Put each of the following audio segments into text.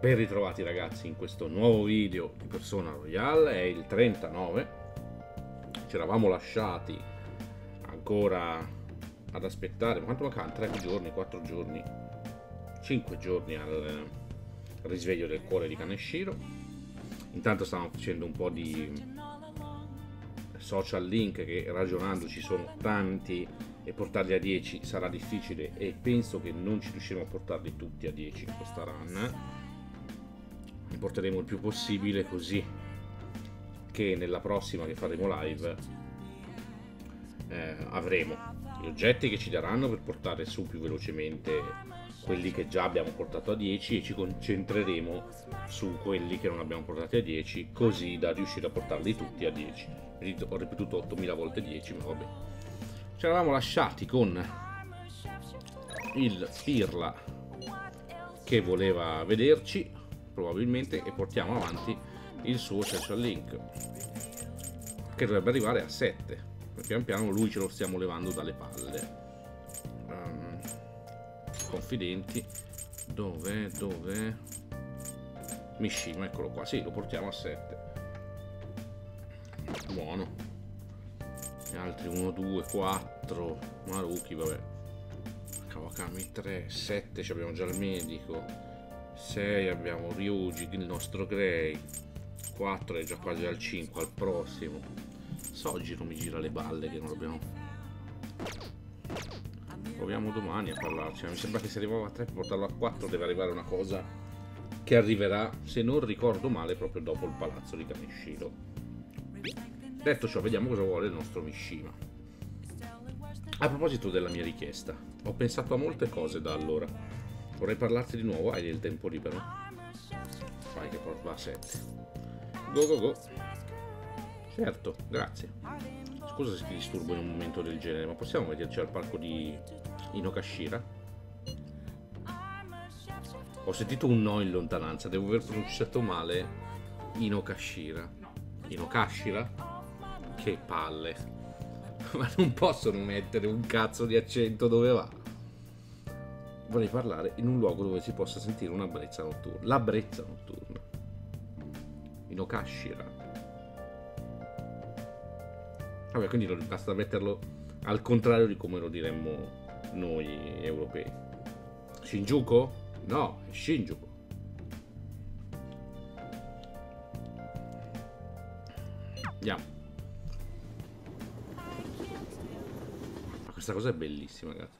Ben ritrovati ragazzi in questo nuovo video di Persona Royale, è il 39. Ci eravamo lasciati ancora ad aspettare, ma quanto mancano? 3 giorni, 4 giorni, 5 giorni al risveglio del cuore di Kaneshiro. Intanto stavamo facendo un po' di social link che ragionando ci sono tanti e portarli a 10 sarà difficile e penso che non ci riusciremo a portarli tutti a 10 in questa run li porteremo il più possibile così che nella prossima che faremo live eh, avremo gli oggetti che ci daranno per portare su più velocemente quelli che già abbiamo portato a 10 e ci concentreremo su quelli che non abbiamo portati a 10 così da riuscire a portarli tutti a 10 ho ripetuto 8000 volte 10 ma vabbè. Ci eravamo lasciati con il Pirla che voleva vederci probabilmente e portiamo avanti il suo social link che dovrebbe arrivare a 7 pian piano lui ce lo stiamo levando dalle palle. Um, confidenti. Dove dove? Mishima eccolo qua. Sì lo portiamo a 7 buono. E altri 1 2 4 Maruki vabbè. Kawakami 3 7 abbiamo già il medico 6 abbiamo Ryuji, il nostro Grey. 4 è già quasi al 5 al prossimo. Soji non mi gira le balle che non l'abbiamo proviamo domani a parlarci mi sembra che se arrivava a 3 per portarlo a 4 deve arrivare una cosa che arriverà se non ricordo male proprio dopo il palazzo di Kaneshiro. Detto ciò vediamo cosa vuole il nostro Mishima. A proposito della mia richiesta ho pensato a molte cose da allora Vorrei parlarti di nuovo, hai del tempo libero? Fai che porta a 7. Go go go. Certo, grazie. Scusa se ti disturbo in un momento del genere, ma possiamo vederci al parco di Inokashira? Ho sentito un no in lontananza, devo aver pronunciato male Inokashira. Inokashira? Che palle. Ma non possono mettere un cazzo di accento dove va vorrei parlare in un luogo dove si possa sentire una brezza notturna. La brezza notturna. In Okashira. Vabbè, quindi basta metterlo al contrario di come lo diremmo noi europei. Shinjuku? No, è Shinjuku. Andiamo. Questa cosa è bellissima, ragazzi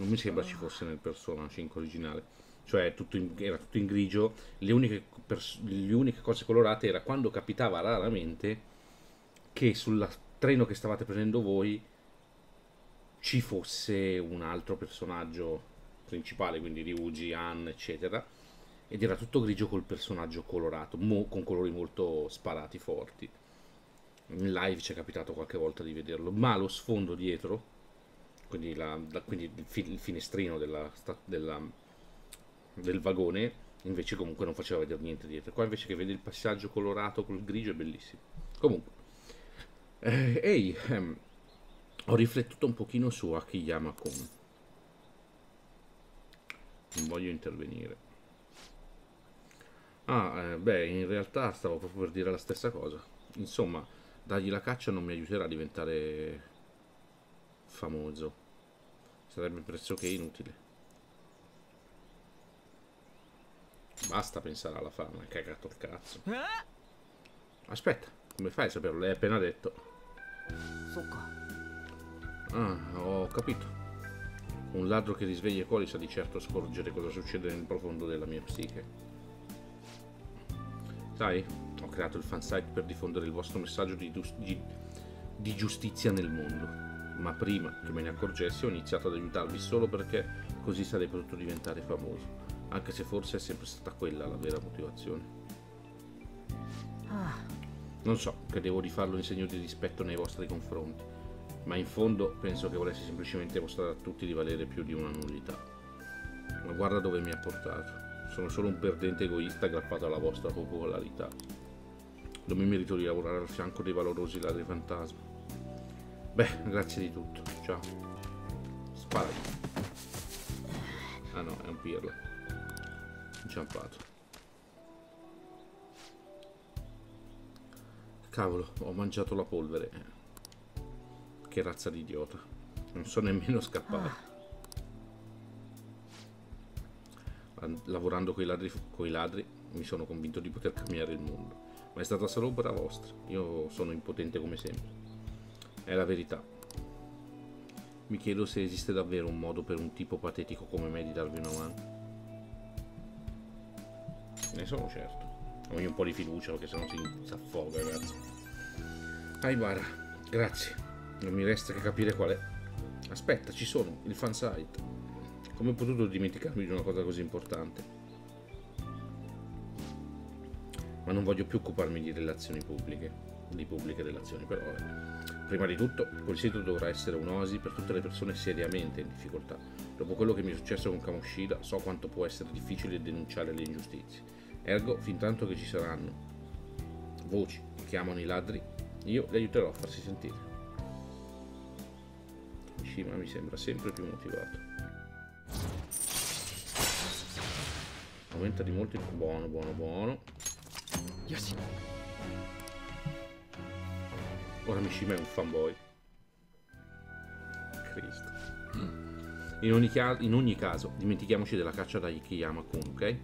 non mi sembra ci fosse nel Persona 5 originale. Cioè tutto in, era tutto in grigio. Le uniche, le uniche cose colorate era quando capitava raramente che sul treno che stavate prendendo voi ci fosse un altro personaggio principale quindi Ryuji, Han eccetera. Ed era tutto grigio col personaggio colorato mo, con colori molto sparati forti. In live ci è capitato qualche volta di vederlo ma lo sfondo dietro quindi, la, la, quindi il, fi, il, finestrino della, della, del vagone invece comunque non faceva vedere niente dietro. Qua invece che vedi il passaggio colorato col grigio è bellissimo. Comunque eh, ehi ehm, ho riflettuto un pochino su Akiyama Kun non voglio intervenire. Ah eh, beh in realtà stavo proprio per dire la stessa cosa. Insomma dargli la caccia non mi aiuterà a diventare famoso sarebbe pressoché inutile. Basta pensare alla fama è cagato il cazzo. Aspetta come fai a saperlo? L'hai appena detto. Ah ho capito. Un ladro che risveglia i cuori sa di certo scorgere cosa succede nel profondo della mia psiche. Sai ho creato il fansite per diffondere il vostro messaggio di, di, di giustizia nel mondo ma prima che me ne accorgessi ho iniziato ad aiutarvi solo perché così sarei potuto diventare famoso, anche se forse è sempre stata quella la vera motivazione. Ah. Non so, credevo di farlo in segno di rispetto nei vostri confronti, ma in fondo penso che volessi semplicemente mostrare a tutti di valere più di una nullità. Ma guarda dove mi ha portato. Sono solo un perdente egoista aggrappato alla vostra popolarità. Non mi merito di lavorare al fianco dei valorosi ladri fantasma Beh, grazie di tutto. Ciao. Sparati. Ah no, è un pirla. Inciampato. Cavolo, ho mangiato la polvere. Che razza di idiota. Non so nemmeno scappare. Ah. Lavorando coi ladri, coi ladri mi sono convinto di poter cambiare il mondo. Ma è stata solo opera vostra. Io sono impotente come sempre. È la verità. Mi chiedo se esiste davvero un modo per un tipo patetico come me di darvi una mano. Ne sono certo. Ogni un po' di fiducia perché sennò si, affoga, ragazzi. Aibara, grazie. Non mi resta che capire qual è. Aspetta, ci sono, il fansite. Come ho potuto dimenticarmi di una cosa così importante? Ma non voglio più occuparmi di relazioni pubbliche. Di pubbliche relazioni, però. Eh. Prima di tutto, quel sito dovrà essere un'oasi per tutte le persone seriamente in difficoltà. Dopo quello che mi è successo con Kamoshida, so quanto può essere difficile denunciare le ingiustizie. Ergo, fin tanto che ci saranno voci che chiamano i ladri, io li aiuterò a farsi sentire. Mishima mi sembra sempre più motivato. Aumenta di molto il buono, buono, buono. Yes. Ora Mishima è un fanboy. Cristo. In ogni, in ogni caso, dimentichiamoci della caccia da Ikiyama-kun, ok?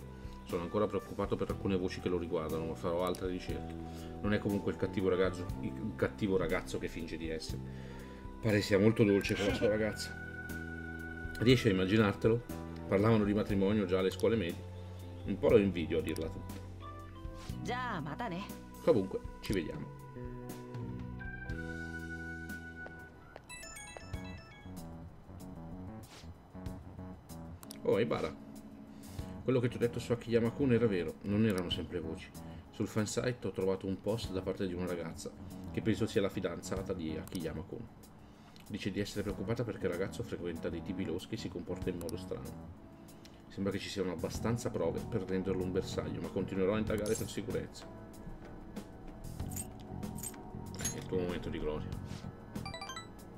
Sono ancora preoccupato per alcune voci che lo riguardano, ma farò altre ricerche. Non è comunque il cattivo ragazzo, il cattivo ragazzo che finge di essere. Pare sia molto dolce con la sua ragazza. Riesci a immaginartelo? Parlavano di matrimonio già alle scuole medie. Un po' lo invidio a dirla tutta. Già, ma Comunque, ci vediamo. Oh, Ibara. Quello che ti ho detto su Akiyama-kun era vero, non erano sempre voci. Sul fansite ho trovato un post da parte di una ragazza, che penso sia la fidanzata di Akiyama-kun. Dice di essere preoccupata perché il ragazzo frequenta dei tipi loschi e si comporta in modo strano. Sembra che ci siano abbastanza prove per renderlo un bersaglio, ma continuerò a indagare per sicurezza. È il tuo momento di gloria.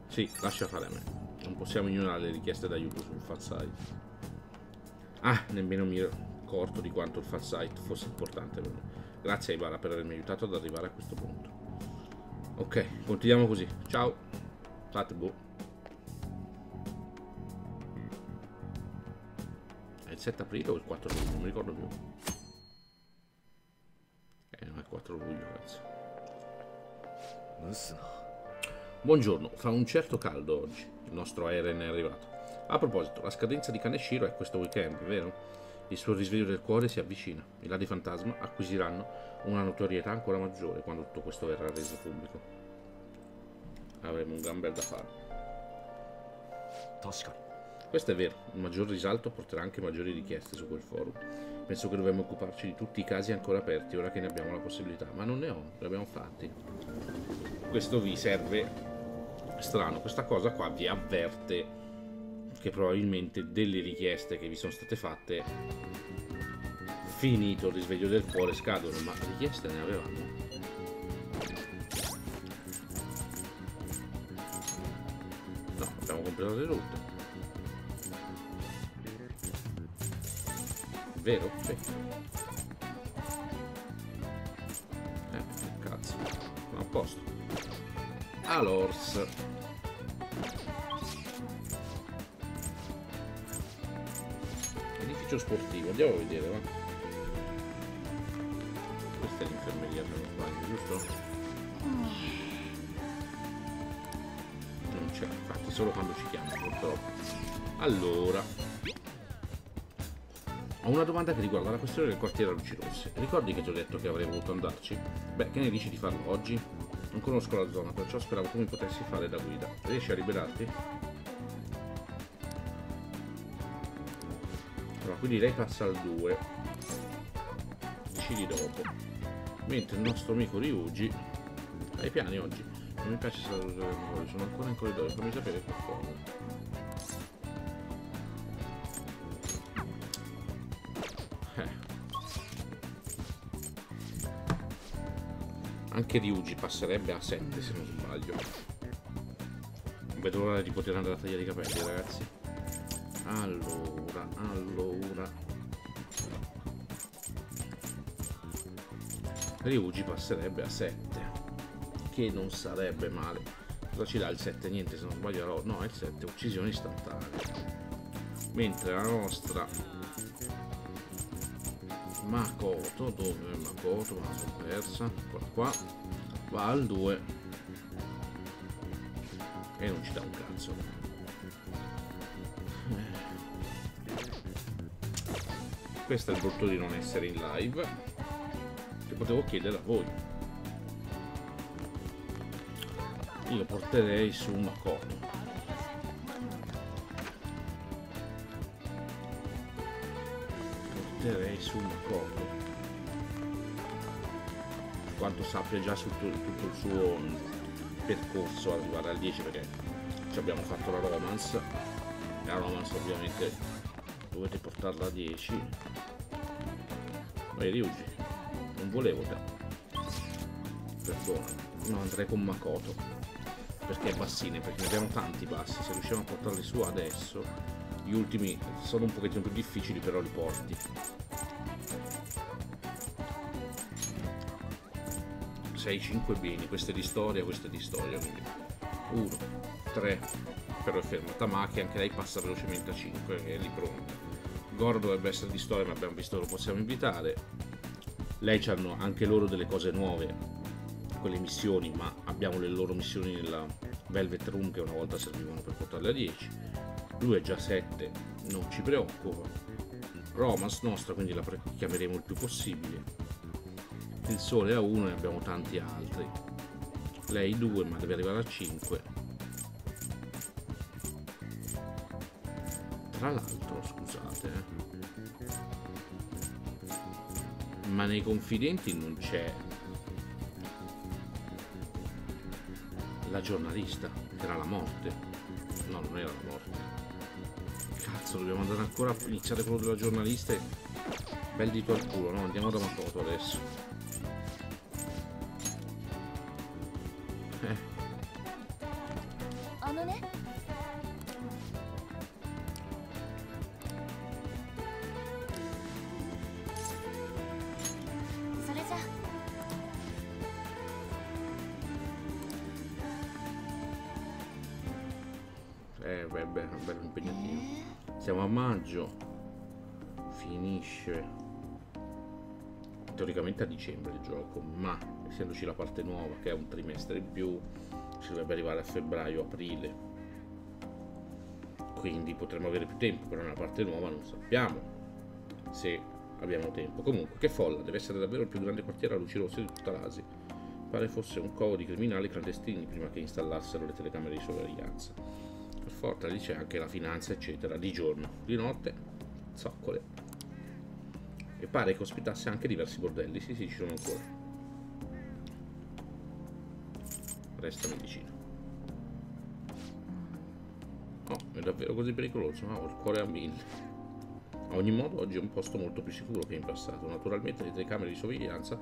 Sì, lascia fare a me. Non possiamo ignorare le richieste d'aiuto sul fansite. Ah, nemmeno mi ero accorto di quanto il site fosse importante per me. Grazie a Ibarra per avermi aiutato ad arrivare a questo punto. Ok, continuiamo così. Ciao. Fatbo. È il 7 aprile o il 4 luglio? Non mi ricordo più. Eh, non è il 4 luglio, cazzo. Buongiorno, fa un certo caldo oggi. Il nostro aereo è arrivato. A proposito, la scadenza di Kaneshiro è questo weekend, vero? Il suo risveglio del cuore si avvicina. I lati fantasma acquisiranno una notorietà ancora maggiore quando tutto questo verrà reso pubblico. Avremo un gran bel da fare. Questo è vero, un maggior risalto porterà anche maggiori richieste su quel forum. Penso che dovremmo occuparci di tutti i casi ancora aperti ora che ne abbiamo la possibilità, ma non ne ho, li abbiamo fatti. Questo vi serve strano, questa cosa qua vi avverte che probabilmente delle richieste che vi sono state fatte finito il risveglio del cuore scadono ma richieste ne avevamo. No abbiamo completato tutte vero? sì. Eh cazzo. A posto. Allora ufficio sportivo, andiamo a vedere, va. Questa è l'infermeria, se non sbaglio, giusto? Non c'è, infatti solo quando ci chiamano, purtroppo. Allora. Ho una domanda che riguarda la questione del quartiere a luci rosse. Ricordi che ti ho detto che avrei voluto andarci? Beh, che ne dici di farlo oggi? Non conosco la zona, perciò speravo tu mi potessi fare da guida. Riesci a liberarti? Quindi lei passa al 2 decidi dopo. Mentre il nostro amico Ryuji ha i piani oggi. Non mi piace se sono ancora in corridoio fammi sapere per favore. Eh. anche Ryuji passerebbe a 7 se non sbaglio. Vedo l'ora di poter andare a tagliare i capelli ragazzi. Allora allora Ryuji passerebbe a 7 che non sarebbe male. Cosa ci dà il 7? Niente, se non sbaglierò. No, è il 7, uccisione istantanea. Mentre la nostra Makoto, dove è Makoto? Me la sono persa. Qua, qua. Va al 2. E non ci dà un cazzo. Questo è il brutto di non essere in live. Potevo chiedere a voi. Io porterei su Makoto. Porterei su Makoto. Quanto sappia già su tutto, il suo percorso ad arrivare al 10 perché ci abbiamo fatto la romance. La romance ovviamente dovete portarla a 10. Vai Ryuji, non volevo te. Perdona, no andrei con Makoto perché è bassine, perché ne abbiamo tanti bassi, se riusciamo a portarli su adesso, gli ultimi sono un pochettino più difficili, però li porti. 6-5 beni, queste di storia, queste di storia, quindi 1, 3, però è fermo, Tamaki anche lei passa velocemente a 5, è lì pronta. Goro dovrebbe essere di storia, ma abbiamo visto che lo possiamo invitare. Lei hanno anche loro delle cose nuove, quelle missioni, ma abbiamo le loro missioni nella Velvet Room che una volta servivano per portarle a 10. Lui è già 7, non ci preoccupa. Romance nostra, quindi la chiameremo il più possibile. Il sole a 1 e abbiamo tanti altri. Lei 2, ma deve arrivare a 5. Tra l'altro, scusate, eh. Ma nei confidenti non c'è la giornalista, era la morte. No, non era la morte. Cazzo, dobbiamo andare ancora a iniziare quello della giornalista e... Bel dito al culo, no? Andiamo da Makoto adesso. Eh. Siamo a maggio. Finisce teoricamente a dicembre il gioco, ma essendoci la parte nuova che è un trimestre in più, ci dovrebbe arrivare a febbraio, aprile. Quindi potremmo avere più tempo, però nella parte nuova non sappiamo se abbiamo tempo. Comunque, che folla, deve essere davvero il più grande quartiere a luci rosse di tutta l'Asia. Pare fosse un covo di criminali clandestini prima che installassero le telecamere di sorveglianza. Forza lì c'è anche la finanza, eccetera, di giorno, di notte, zoccole. E pare che ospitasse anche diversi bordelli, sì, sì, ci sono ancora. Resta medicina. Oh, è davvero così pericoloso? Ah, ho il cuore a mille. A ogni modo, oggi è un posto molto più sicuro che in passato. Naturalmente le telecamere di sorveglianza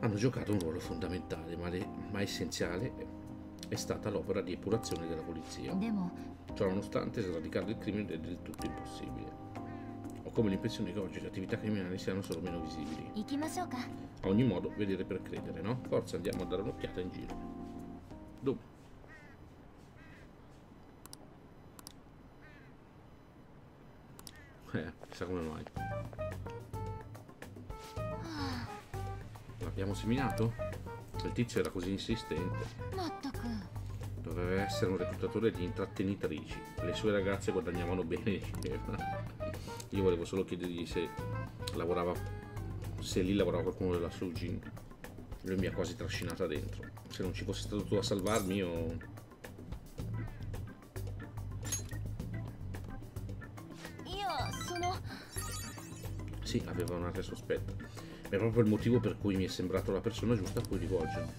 hanno giocato un ruolo fondamentale, ma, le- ma essenziale è stata l'opera di epurazione della polizia. Ciononostante, sradicare il crimine è del tutto impossibile. Ho come l'impressione che oggi le attività criminali siano solo meno visibili. A ogni modo, vedere per credere, no? Forse andiamo a dare un'occhiata in giro. Dove? Eh, chissà come mai. Ah. L'abbiamo seminato? Cioè, il tizio era così insistente. Doveva essere un reclutatore di intrattenitrici. Le sue ragazze guadagnavano bene, diceva. Io volevo solo chiedergli se lavorava. se lì lavorava qualcuno della Sujin. Lui mi ha quasi trascinata dentro. Se non ci fosse stato tu a salvarmi, io. Sì, aveva un'area sospetta è proprio il motivo per cui mi è sembrato la persona giusta a cui rivolgermi.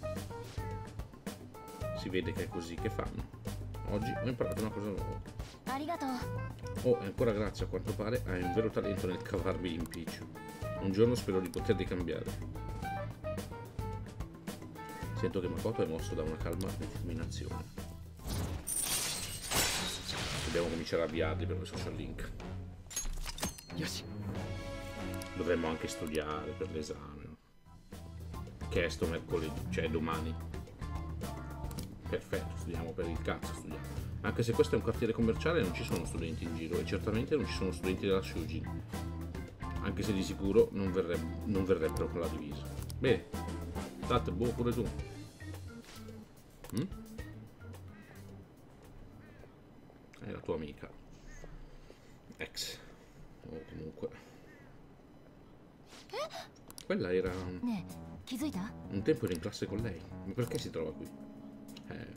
Si vede che è così che fanno. Oggi ho imparato una cosa nuova. Oh, ancora grazie, a quanto pare hai un vero talento nel cavarmi l'impiccio. Un giorno spero di poterti cambiare. Sento che Makoto è mosso da una calma determinazione. Dobbiamo cominciare a avviarli per questo social link. Yoshi. Dovremmo anche studiare per l'esame. Che è sto mercoledì, cioè domani. Perfetto, studiamo per il cazzo, studiamo. Anche se questo è un quartiere commerciale non ci sono studenti in giro e certamente non ci sono studenti della Shujin. Anche se di sicuro non, verreb- non verrebbero con la divisa. Bene, state boh pure tu. Mm? È la tua amica. Ex. O comunque. Quella era... Un tempo ero in classe con lei. Ma perché si trova qui? Eh.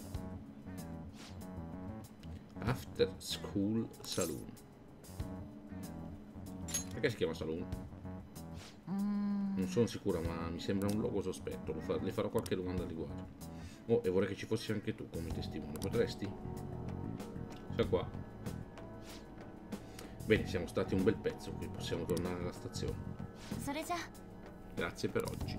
After School Saloon. Perché si chiama saloon? Mm. Non sono sicura, ma mi sembra un luogo sospetto. Fa le farò qualche domanda al riguardo. Oh, e vorrei che ci fossi anche tu come testimone. Potresti? Sta qua. Bene, siamo stati un bel pezzo qui. Possiamo tornare alla stazione. Grazie per oggi.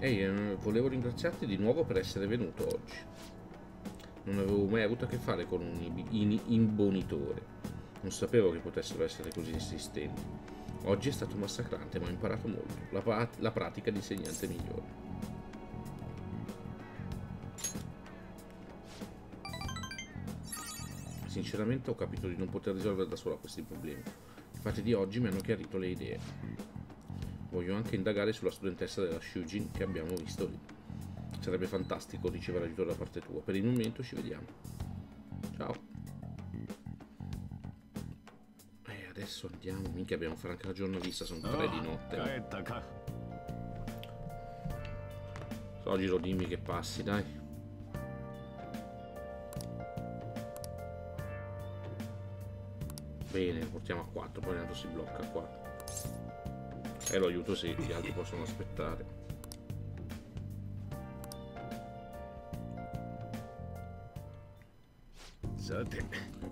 Ehi, hey, volevo ringraziarti di nuovo per essere venuto oggi. Non avevo mai avuto a che fare con un imbonitore. Non sapevo che potessero essere così insistenti. Oggi è stato massacrante, ma ho imparato molto. La, la pratica di insegnante migliore. sinceramente ho capito di non poter risolvere da sola questi problemi. I fatti di oggi mi hanno chiarito le idee. Voglio anche indagare sulla studentessa della Shujin che abbiamo visto lì. Sarebbe fantastico ricevere aiuto da parte tua. Per il momento ci vediamo. Ciao. E adesso andiamo. Minchia, abbiamo fatto anche la giornalista. Sono tre di notte. So, oggi lo dimmi che passi, dai. Bene, portiamo a 4, poi tanto si blocca qua. E lo aiuto sì, gli altri possono aspettare.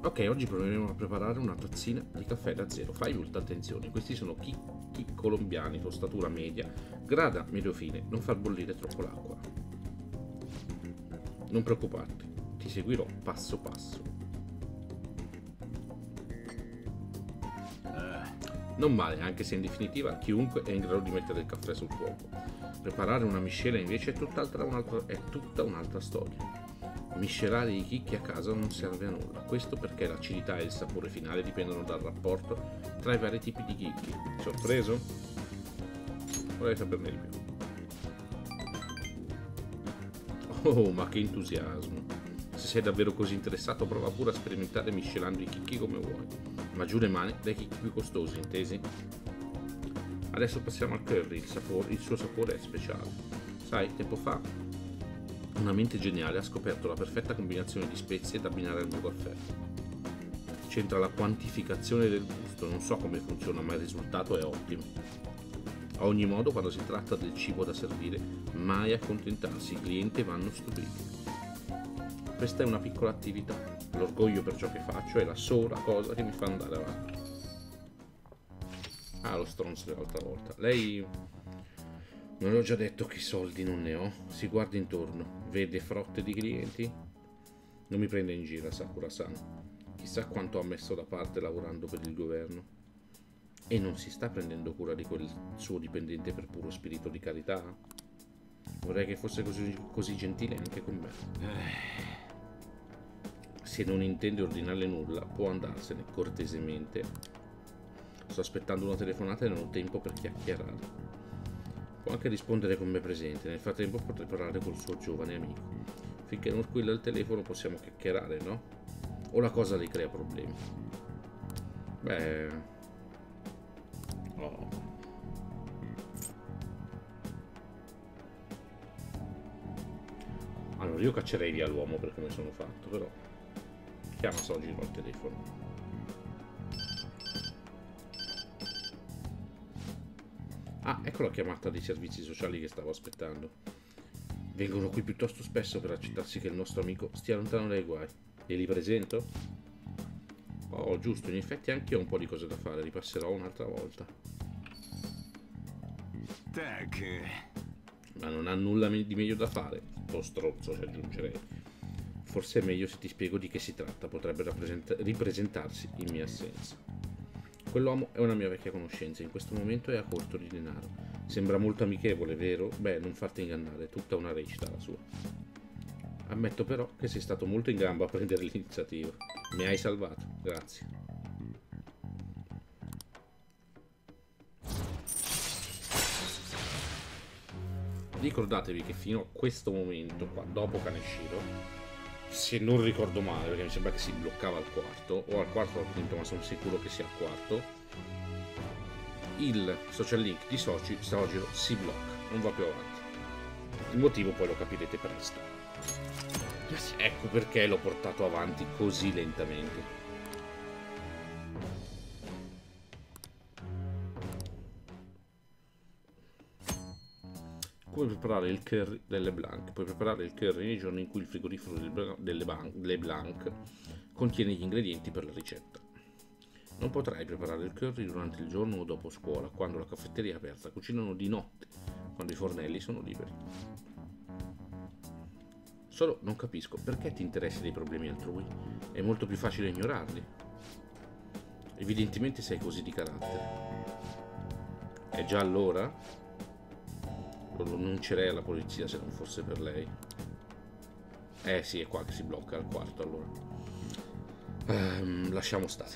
Ok, oggi proveremo a preparare una tazzina di caffè da zero. Fai molta attenzione, questi sono chicchi colombiani con statura media, grada medio fine, non far bollire troppo l'acqua. Non preoccuparti, ti seguirò passo passo. Non male, anche se in definitiva chiunque è in grado di mettere il caffè sul fuoco. Preparare una miscela invece è, un'altra, è tutta un'altra storia. Miscelare i chicchi a casa non serve a nulla, questo perché l'acidità e il sapore finale dipendono dal rapporto tra i vari tipi di chicchi. Sorpreso? Vorrei saperne di più. Oh, ma che entusiasmo! Se sei davvero così interessato, prova pure a sperimentare miscelando i chicchi come vuoi. Ma giù le mani dai chicchi più costosi, intesi? Adesso passiamo al curry, il, sapore- il suo sapore è speciale. Sai, tempo fa una mente geniale ha scoperto la perfetta combinazione di spezie da abbinare al mio caffè. C'entra la quantificazione del gusto, non so come funziona, ma il risultato è ottimo. A ogni modo, quando si tratta del cibo da servire, mai accontentarsi, i clienti vanno stupiti. Questa è una piccola attività, l'orgoglio per ciò che faccio è la sola cosa che mi fa andare avanti. Ah, lo stronzo dell'altra volta. Lei non le ho già detto che soldi non ne ho? Si guarda intorno, vede frotte di clienti? Non mi prende in giro, Sakura-san. Chissà quanto ha messo da parte lavorando per il governo. E non si sta prendendo cura di quel suo dipendente per puro spirito di carità? Vorrei che fosse così, così gentile anche con me. Se non intende ordinarle nulla, può andarsene cortesemente. Sto aspettando una telefonata e non ho tempo per chiacchierare. Può anche rispondere con me presente, nel frattempo potrei parlare col suo giovane amico. Finché non squilla il telefono possiamo chiacchierare, no? O la cosa le crea problemi? Beh... Oh. Allora, io caccerei via l'uomo per come sono fatto, però... Chiama Sogino al telefono. Ah, ecco la chiamata dei servizi sociali che stavo aspettando. Vengono qui piuttosto spesso per accettarsi che il nostro amico stia lontano dai guai. E li presento? Oh, giusto, in effetti anche io ho un po' di cose da fare, ripasserò un'altra volta. Ma non ha nulla di meglio da fare, lo strozzo, ci aggiungerei. Forse è meglio se ti spiego di che si tratta, potrebbe ripresentarsi in mia assenza. Quell'uomo è una mia vecchia conoscenza, in questo momento è a corto di denaro. Sembra molto amichevole, vero? Beh, non farti ingannare, è tutta una recita la sua. Ammetto però che sei stato molto in gamba a prendere l'iniziativa. Mi hai salvato, grazie. Ricordatevi che fino a questo momento, qua, dopo Kaneshiro, se non ricordo male, perché mi sembra che si bloccava al quarto, o al quarto o al quinto, ma sono sicuro che sia al quarto, il social link di Soci, Sogiro si blocca, non va più avanti. Il motivo poi lo capirete presto. Ecco perché l'ho portato avanti così lentamente. Puoi preparare il curry delle Blanc. Puoi preparare il curry nei giorni in cui il frigorifero delle, delle Blanc contiene gli ingredienti per la ricetta. Non potrai preparare il curry durante il giorno o dopo scuola, quando la caffetteria è aperta. Cucinano di notte, quando i fornelli sono liberi. Solo non capisco perché ti interessi dei problemi altrui. È molto più facile ignorarli. Evidentemente sei così di carattere. È già allora? Lo annuncerei alla polizia se non fosse per lei. Eh sì, è qua che si blocca al quarto allora. Um, lasciamo stare.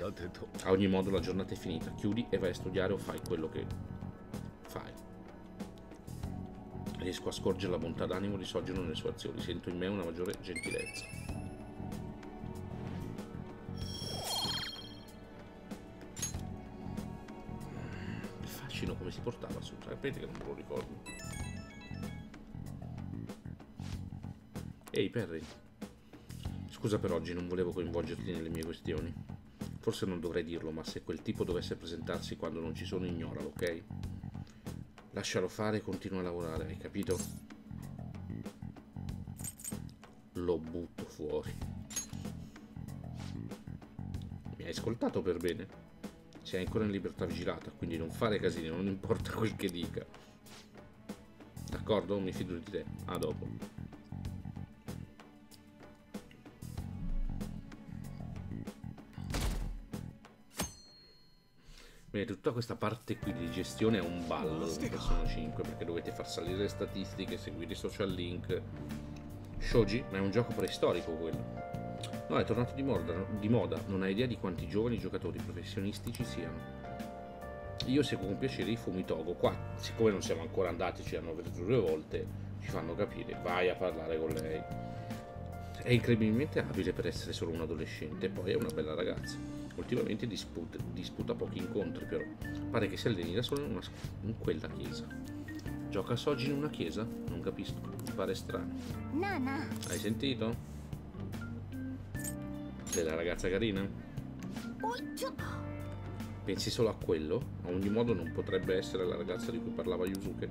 A ogni modo la giornata è finita. Chiudi e vai a studiare o fai quello che fai. Riesco a scorgere la bontà d'animo di Soggiano nelle sue azioni. Sento in me una maggiore gentilezza. Il fascino come si portava su. Sapete che non me lo ricordo. Ehi Perry, scusa per oggi, non volevo coinvolgerti nelle mie questioni. Forse non dovrei dirlo, ma se quel tipo dovesse presentarsi quando non ci sono, ignoralo, ok? Lascialo fare e continua a lavorare, hai capito? Lo butto fuori. Mi hai ascoltato per bene? Sei ancora in libertà vigilata, quindi non fare casino, non importa quel che dica. D'accordo? Mi fido di te. A dopo. Bene, tutta questa parte qui di gestione è un ballo sono 5 perché dovete far salire le statistiche, seguire i social link. Shoji, ma è un gioco preistorico quello. No, è tornato di moda, di moda, non hai idea di quanti giovani giocatori professionisti ci siano. Io seguo con piacere i Fumitogo, qua, siccome non siamo ancora andati, ci hanno veduto due volte, ci fanno capire, vai a parlare con lei. È incredibilmente abile per essere solo un adolescente, poi è una bella ragazza. Ultimamente disputa, disputa pochi incontri però. Pare che si alleni da solo in, una, in quella chiesa. Gioca Soji in una chiesa? Non capisco. Mi pare strano. Nana. Hai sentito? Della ragazza carina? Pensi solo a quello? A ogni modo non potrebbe essere la ragazza di cui parlava Yusuke.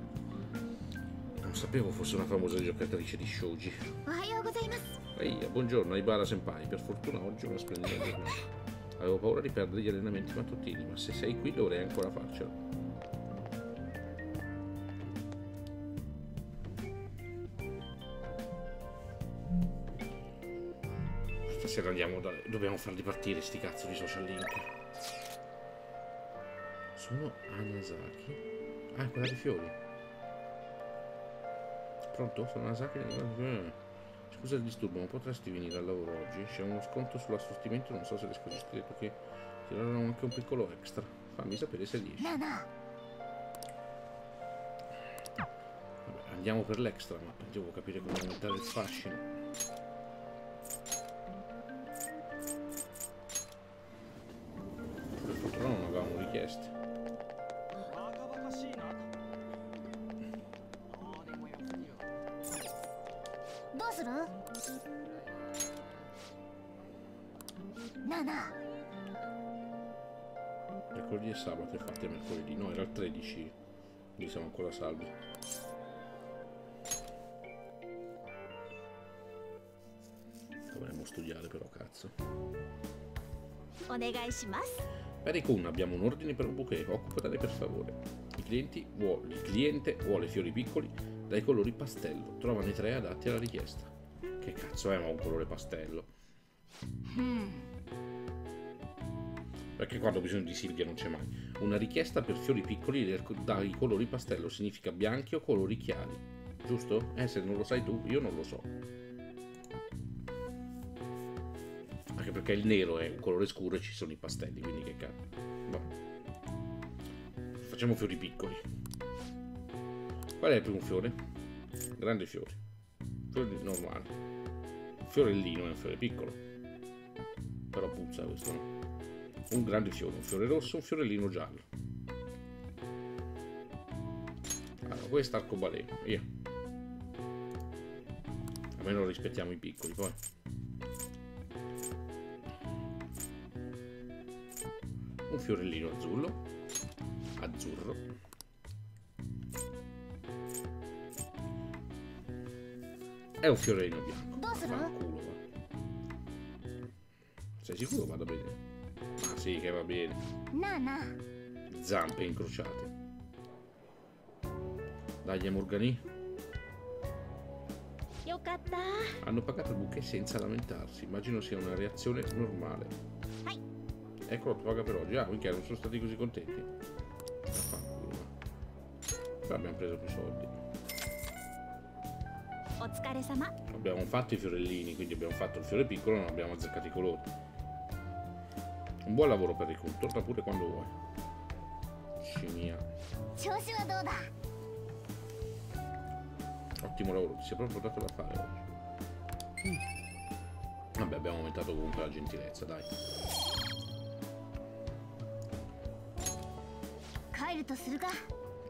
Non sapevo fosse una famosa giocatrice di shoji. Ehi, buongiorno, Ibara Senpai. Per fortuna oggi è una splendida giornata. Avevo paura di perdere gli allenamenti mattutini, ma se sei qui dovrei ancora farcela. Stasera andiamo da... Dobbiamo farli partire sti cazzo di social link. Sono Anasaki. Ah, quella di fiori. Pronto? Sono Anasaki. Scusa il disturbo, ma potresti venire al lavoro oggi? C'è uno sconto sull'assortimento, non so se riesco a gestire perché ti daranno anche un piccolo extra. Fammi sapere se riesci. Vabbè, andiamo per l'extra, ma devo capire come aumentare il fascino. Sabato, infatti è mercoledì, no era il 13, quindi siamo ancora salvi. Dovremmo studiare però, cazzo. Pericun, abbiamo un ordine per un bouquet, occupatene per favore. I clienti vuole, il cliente vuole fiori piccoli dai colori pastello. Trovane tre adatti alla richiesta. Che cazzo è ma un colore pastello? Hmm. Perché quando ho bisogno di Silvia non c'è mai. Una richiesta per fiori piccoli dai colori pastello significa bianchi o colori chiari. Giusto? Eh, se non lo sai tu, io non lo so. Anche perché il nero è un colore scuro e ci sono i pastelli, quindi che cazzo. Vabbè. Facciamo fiori piccoli. Qual è il primo fiore? Grande fiore. Fiore normale. Fiorellino è un fiore piccolo. Però puzza questo, no? un grande fiore, un fiore rosso, un fiorellino giallo. Allora, questo arcobaleno, via. Almeno rispettiamo i piccoli, poi. Un fiorellino azzurro, azzurro. E un fiorellino bianco. Sei sicuro vado a vedere? Sì, che va bene. Nana. Zampe incrociate. Dai, Morgani. Hanno pagato il bouquet senza lamentarsi. Immagino sia una reazione normale. Eccolo, paga per oggi. Ah, minchia, non sono stati così contenti. Qua abbiamo preso più soldi. Abbiamo fatto i fiorellini, quindi abbiamo fatto il fiore piccolo, non abbiamo azzeccato i colori un buon lavoro per Riku, torna pure quando vuoi. Scimia. Ottimo lavoro, ti è proprio dato da fare oggi. Vabbè, abbiamo aumentato comunque la gentilezza, dai.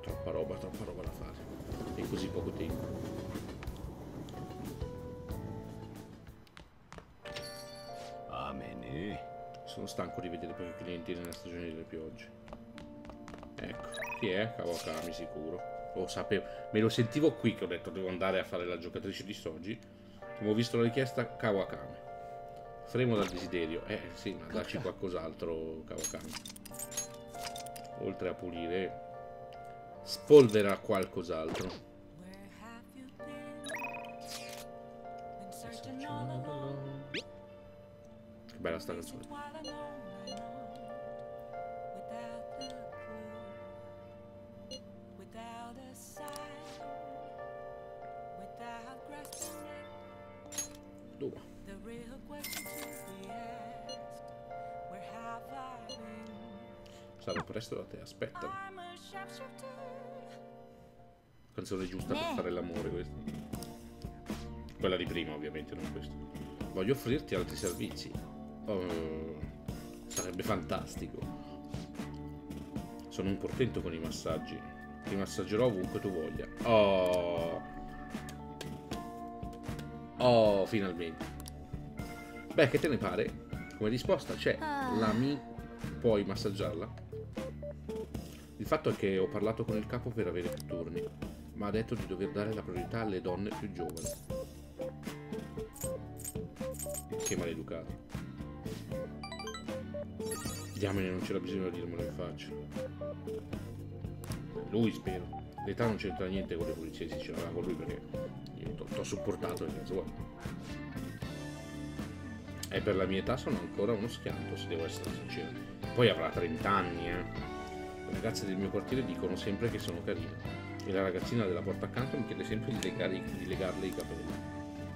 Troppa roba, troppa roba da fare. E così poco tempo. Sono stanco di vedere pochi clienti nella stagione delle piogge. Ecco, chi è? Kawakami sicuro. Lo sapevo. Me lo sentivo qui che ho detto devo andare a fare la giocatrice di Soji. Come ho visto la richiesta, Kawakami. Fremo dal desiderio. Eh sì, ma dacci qualcos'altro, Kawakami. Oltre a pulire, spolvera qualcos'altro. Bella sta canzone. Sarò presto da te, aspetta. Canzone giusta per fare l'amore questa. Quella di prima, ovviamente, non questa. Voglio offrirti altri servizi. Oh, sarebbe fantastico. Sono un portento con i massaggi. Ti massaggerò ovunque tu voglia. Oh. Oh, finalmente. Beh, che te ne pare? Come risposta c'è Ah. la mi... Puoi massaggiarla? Il fatto è che ho parlato con il capo per avere più turni, ma ha detto di dover dare la priorità alle donne più giovani. Che maleducato. Diamine, non c'era bisogno di dirmelo in faccia. Lui spero. L'età non c'entra niente con le pulizie, si ce l'aveva con lui perché io t'ho- supportato che cazzo vuoi. E per la mia età sono ancora uno schianto, se devo essere sincero. Poi avrà 30 anni, eh. Le ragazze del mio quartiere dicono sempre che sono carine. E la ragazzina della porta accanto mi chiede sempre di, legare- di legarle i capelli.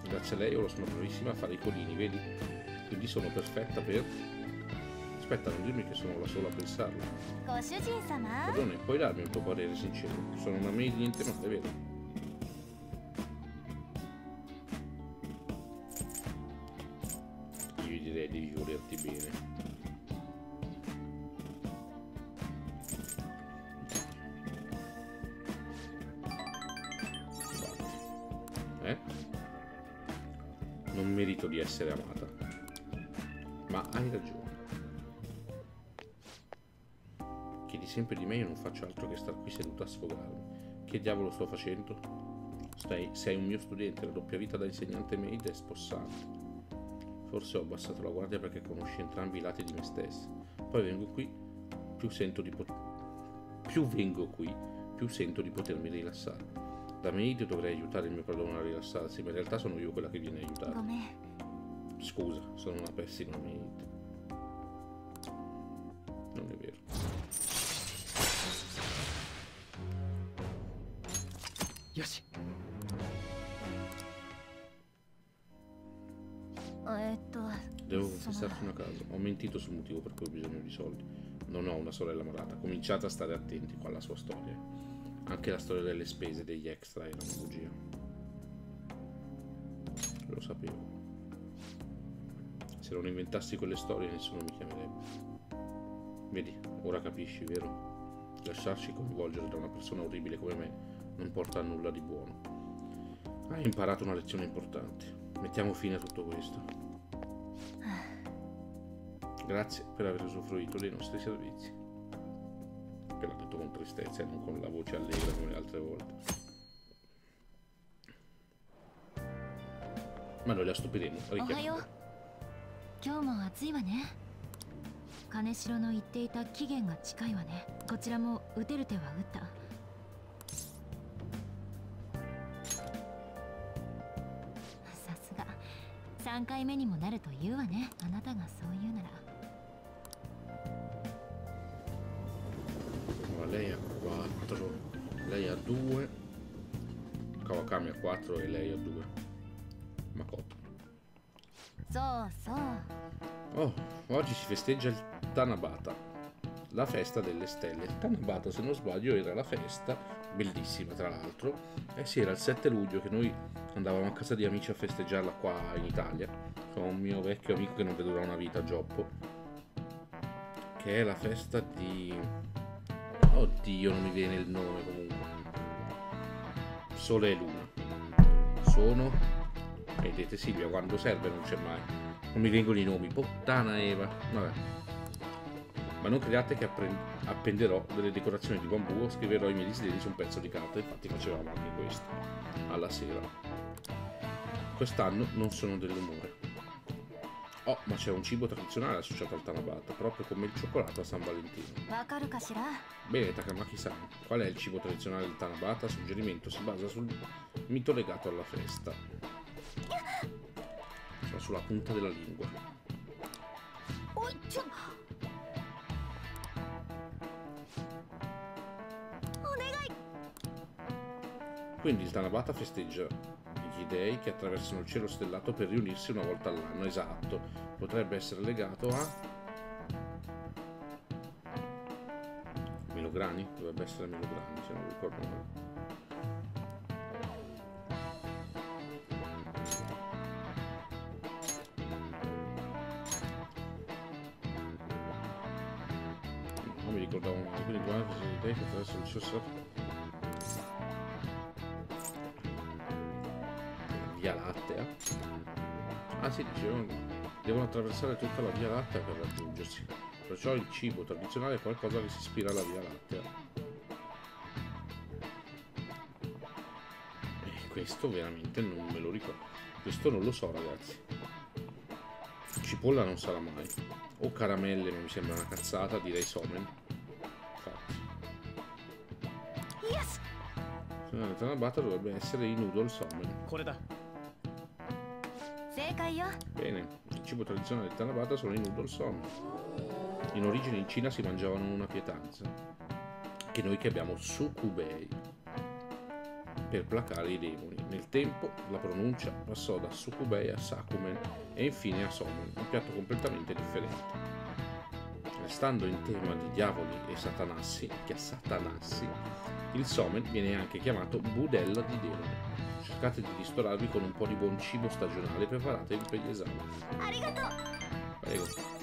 Grazie a lei ora sono bravissima a fare i colini, vedi? Quindi sono perfetta per... Aspetta, non dirmi che sono la sola a pensarlo. Ecco, Perdone, puoi darmi un tuo parere sincero? Sono una maid niente, ma è vero. me io non faccio altro che star qui seduto a sfogarmi. Che diavolo sto facendo? Stai, sei un mio studente, la doppia vita da insegnante made è spossante. Forse ho abbassato la guardia perché conosci entrambi i lati di me stesso. Poi vengo qui, più sento di poter... Più vengo qui, più sento di potermi rilassare. Da me io dovrei aiutare il mio padrone a rilassarsi, ma in realtà sono io quella che viene aiutata. Scusa, sono una pessima maid. Non è vero. よし えーっと Devo その confessarti una cosa, ho mentito sul motivo per cui ho bisogno di soldi. Non ho una sorella malata, cominciate a stare attenti qua alla sua storia. Anche la storia delle spese, degli extra era una bugia. Lo sapevo. Se non inventassi quelle storie nessuno mi chiamerebbe. Vedi, ora capisci, vero? Lasciarci coinvolgere da una persona orribile come me non porta a nulla di buono. Hai imparato una lezione importante. Mettiamo fine a tutto questo. Grazie per aver usufruito dei nostri servizi. Che l'ha detto con tristezza e non con la voce allegra come le altre volte. Ma noi la stupiremo. おは Richiamo. よう今日も暑いわね金城の言っていた期限が近いわねこちらも打てる手は打った 3回目にもなると言うわねあなたがそう言うなら Allora, lei ha 4, lei ha 2, Kawakami ha 4 e lei ha 2. Makoto. そうそう Oh, oggi si festeggia il Tanabata, la festa delle stelle. Il Tanabata, se non sbaglio, era la festa, bellissima tra l'altro, e sì, era il 7 luglio che noi andavamo a casa di amici a festeggiarla qua in Italia, con un mio vecchio amico che non vedo da una vita, Gioppo, che è la festa di... Oddio, non mi viene il nome comunque. Sole e Luna. Sono... Vedete Silvia, quando serve non c'è mai. Non mi vengono i nomi. Puttana Eva. Vabbè. Ma non crediate che appenderò delle decorazioni di bambù o scriverò i miei desideri su un pezzo di carta. Infatti facevamo anche questo. Alla sera quest'anno non sono dell'umore. Oh, ma c'è un cibo tradizionale associato al Tanabata, proprio come il cioccolato a San Valentino. Bene, Takamaki-san, qual è il cibo tradizionale del Tanabata? Suggerimento si basa sul mito legato alla festa. Sono sulla punta della lingua. Quindi il Tanabata festeggia gli dei che attraversano il cielo stellato per riunirsi una volta all'anno. Esatto, potrebbe essere legato a... Melograni? Dovrebbe essere Melograni, se non ricordo male. Non mi ricordavo mai, quindi guarda i dei che attraversano il cielo stellato Sì, dicevano, devono attraversare tutta la Via Lattea per raggiungersi. Perciò il cibo tradizionale è qualcosa che si ispira alla Via Lattea. E questo veramente non me lo ricordo. Questo non lo so ragazzi. Cipolla non sarà mai. O caramelle, ma mi sembra una cazzata, direi somen. Infatti. よし Se no, la Tanabata dovrebbe essere i noodle somen. Bene, il cibo tradizionale del Tanabata sono i noodle sono. Oh. In origine in Cina si mangiavano una pietanza, che noi chiamiamo sukubei, per placare i demoni. Nel tempo la pronuncia passò da sukubei a sakumen e infine a somen, un piatto completamente differente. Restando in tema di diavoli e satanassi, che a satanassi, il somen viene anche chiamato budella di demoni cercate di ristorarvi con un po' di buon cibo stagionale preparatevi per gli esami. Arigato! Prego.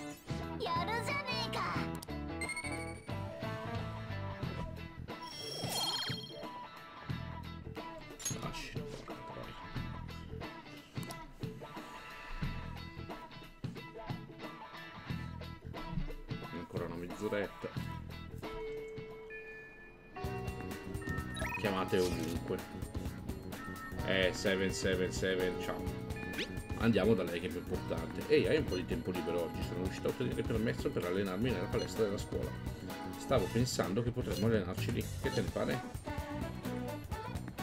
777, ciao. Andiamo da lei che è più importante. Ehi, hai un po' di tempo libero oggi? Sono riuscito a ottenere permesso per allenarmi nella palestra della scuola. Stavo pensando che potremmo allenarci lì. Che te ne pare?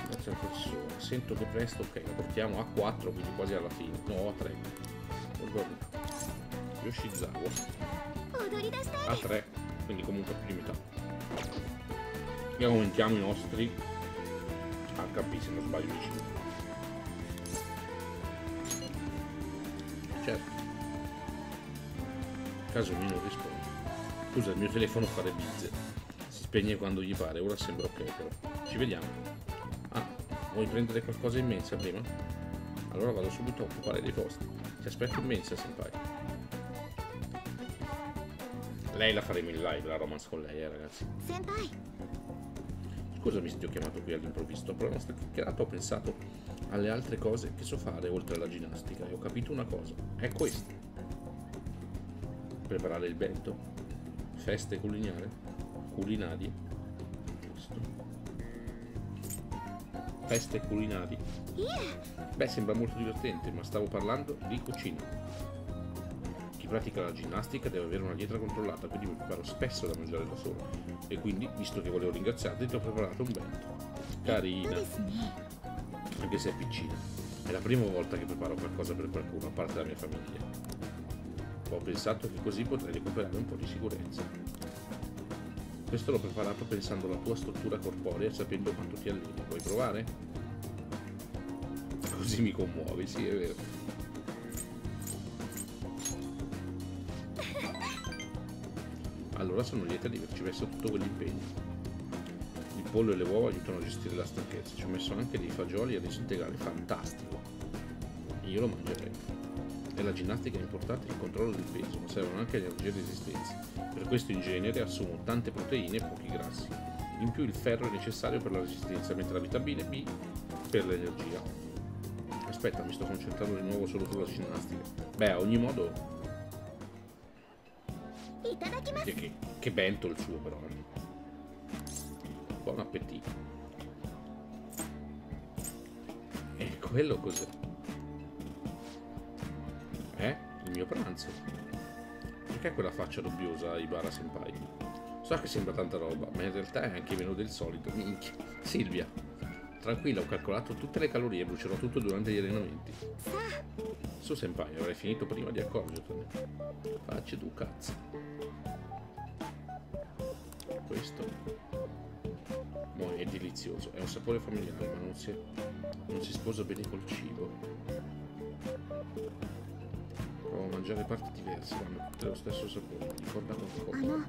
Altra persona. Sento che presto, ok, la portiamo a 4, quindi quasi alla fine. No, a 3. Orgoglio. Yoshizawa. A 3, quindi comunque più di metà. E aumentiamo i nostri HP se non sbaglio di 5. Caso mio non risponde. Scusa, il mio telefono fa le bizze. Si spegne quando gli pare, ora sembra ok però. Ci vediamo. Ah, vuoi prendere qualcosa in mensa prima? Allora vado subito a occupare dei posti. Ti aspetto in mensa, senpai. Lei la faremo in live, la romance con lei, eh ragazzi. 先輩 Scusami se ti ho chiamato qui all'improvviso, dopo la nostra chiacchierata ho pensato alle altre cose che so fare oltre alla ginnastica e ho capito una cosa, è questa preparare il vento, feste culinare, culinarie, feste culinarie. Beh, sembra molto divertente, ma stavo parlando di cucina. Chi pratica la ginnastica deve avere una dietra controllata, quindi mi preparo spesso da mangiare da solo. E quindi, visto che volevo ringraziarti, ti ho preparato un vento. Carina. Anche se è piccina. È la prima volta che preparo qualcosa per qualcuno, a parte la mia famiglia. Ho pensato che così potrei recuperare un po' di sicurezza. Questo l'ho preparato pensando alla tua struttura corporea e sapendo quanto ti alleni. Vuoi provare? Così mi commuovi, sì, è vero. Allora sono lieta di averci messo tutto quell'impegno. Il pollo e le uova aiutano a gestire la stanchezza. Ci ho messo anche dei fagioli e riso integrale, fantastico. Io lo mangerei la ginnastica è importante il controllo del peso, ma servono anche energie e resistenza. Per questo in genere assumo tante proteine e pochi grassi. In più il ferro è necessario per la resistenza, mentre la vitamina B per l'energia. Aspetta, mi sto concentrando di nuovo solo sulla ginnastica. Beh, a ogni modo... Che, che bento il suo però. Eh. Buon appetito. E quello cos'è? Il mio pranzo. Perché quella faccia dubbiosa Ibara Senpai? So che sembra tanta roba, ma in realtà è anche meno del solito. Minchia. Silvia. Tranquilla, ho calcolato tutte le calorie e brucerò tutto durante gli allenamenti. Su Senpai, avrai finito prima di accorgertene. Facci tu cazzo. Questo è delizioso, è un sapore familiare, ma non si, non si sposa bene col cibo. Provo a mangiare parti diverse, ma tutte lo stesso sapore, ricorda あ qualcosa. の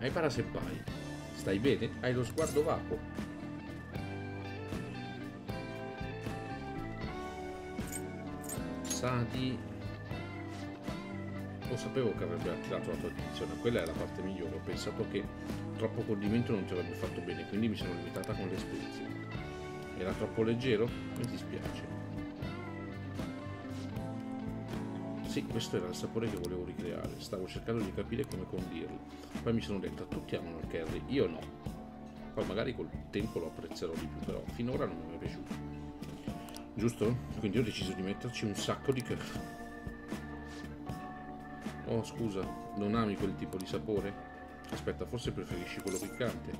Hai parasenpai, stai bene? Hai lo sguardo vacuo. Sa di... Lo sapevo che avrebbe attirato la tua attenzione, quella è la parte migliore. Ho pensato che troppo condimento non ti avrebbe fatto bene, quindi mi sono limitata con le spezie. Era troppo leggero? Mi dispiace. Sì, questo era il sapore che volevo ricreare, stavo cercando di capire come condirlo. Poi mi sono detta, tutti amano il curry, io no. Poi magari col tempo lo apprezzerò di più, però finora non mi è piaciuto. Giusto? Quindi ho deciso di metterci un sacco di curry. Oh, scusa, non ami quel tipo di sapore? Aspetta, forse preferisci quello piccante.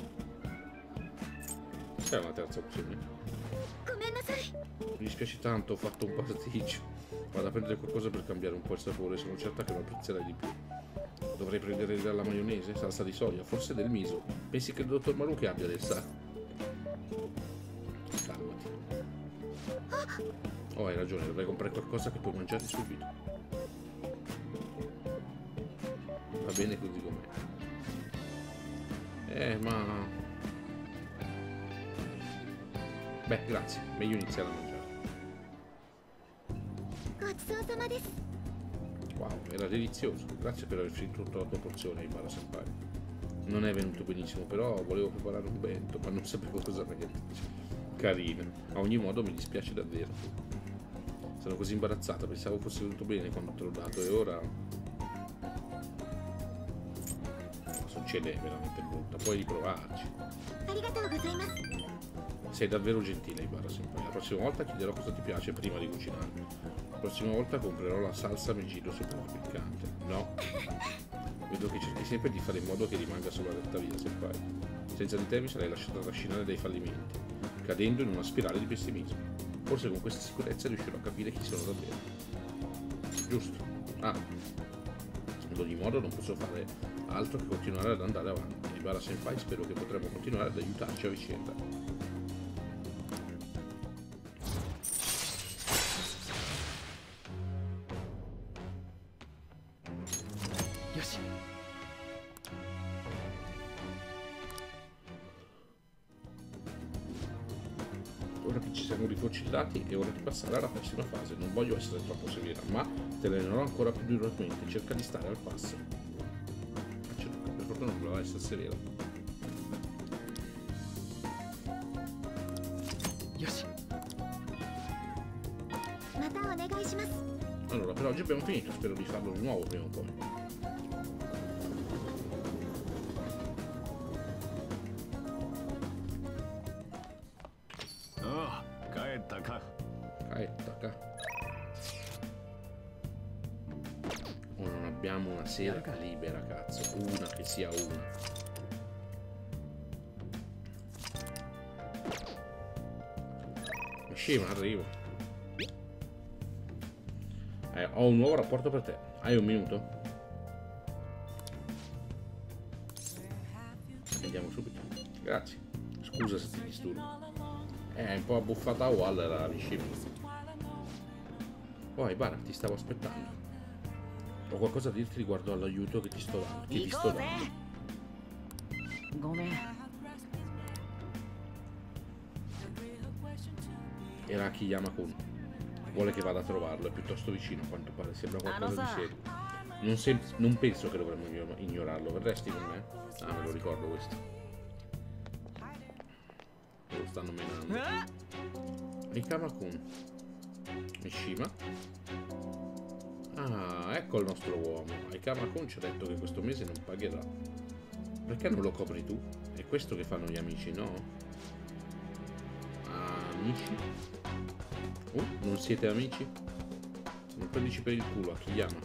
C'è una terza opzione. Mi dispiace tanto, ho fatto un pasticcio. Vado a prendere qualcosa per cambiare un po' il sapore, sono certa che lo apprezzerai di più. Dovrei prendere della maionese, salsa di soia, forse del miso. Pensi che il dottor Marucchi abbia del sa? Calmati. Oh, hai ragione, dovrei comprare qualcosa che puoi mangiare subito. Va bene così com'è. Eh, ma... Beh, grazie, meglio iniziare a mangiare. Wow, era delizioso. Grazie per averci introdotto la tua porzione, Ibara Senpai. Non è venuto benissimo, però volevo preparare un bento, ma non sapevo cosa fare. Carina. A ogni modo mi dispiace davvero. Sono così imbarazzata, pensavo fosse venuto bene quando te l'ho dato e ora... Ma succede veramente brutta, puoi riprovarci. Sei davvero gentile, Ibarra Senpai. La prossima volta chiederò cosa ti piace prima di cucinarmi. La prossima volta comprerò la salsa Megiddo super piccante. No. Vedo che cerchi sempre di fare in modo che rimanga sulla retta via, Senpai. Senza di te mi sarei lasciato trascinare dai fallimenti, cadendo in una spirale di pessimismo. Forse con questa sicurezza riuscirò a capire chi sono davvero. Giusto. Ah. Ad ogni modo non posso fare altro che continuare ad andare avanti. Ibara Senpai spero che potremo continuare ad aiutarci a vicenda. passare alla prossima fase, non voglio essere troppo severa, ma te la allenerò ancora più duramente, cerca di stare al passo. Per fortuna non voleva essere severa. Allora, per oggi abbiamo finito, spero di farlo di nuovo prima o poi. O non abbiamo una sera libera, cazzo. Una che sia una. Scema, arrivo. Eh, ho un nuovo rapporto per te. Hai un minuto? Andiamo subito. Grazie. Scusa se ti disturbo. È un po' abbuffata a Waller la discipla. Oh, Ibarra, ti stavo aspettando. Ho qualcosa da dirti riguardo all'aiuto che ti sto dando. Che ti sto dando. Era Kiyama-kun. Vuole che vada a trovarlo, è piuttosto vicino a quanto pare, sembra qualcosa di serio. Non, se non penso che dovremmo ignorarlo, verresti con me? Ah, me lo ricordo questo. Lo stanno menando. Rikama-kun. Mishima. Ah, ecco il nostro uomo. Akiyama Kun ci ha detto che questo mese non pagherà. Perché non lo copri tu? È questo che fanno gli amici, no? Amici? Oh, non siete amici? Non prendici per il culo, Akiyama.